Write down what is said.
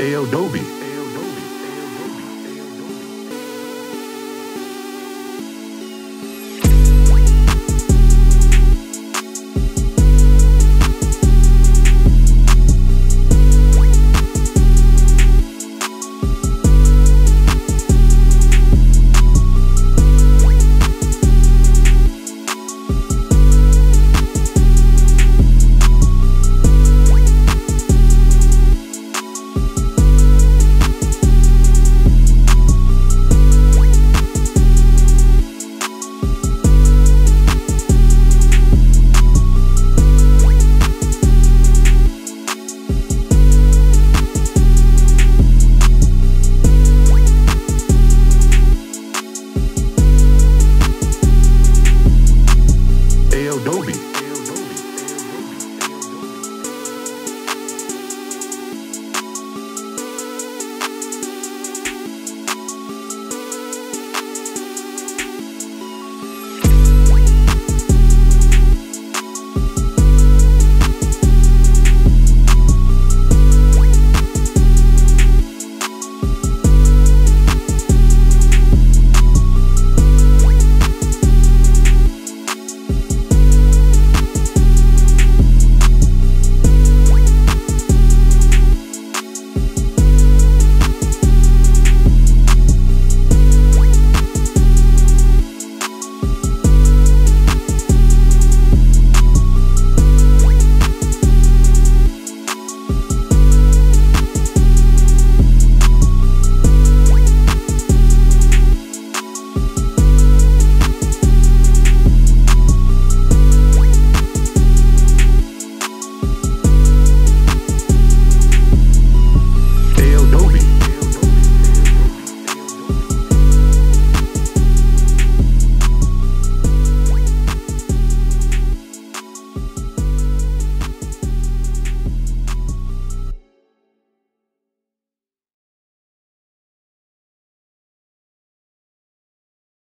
Ayo Dobi. Adobe.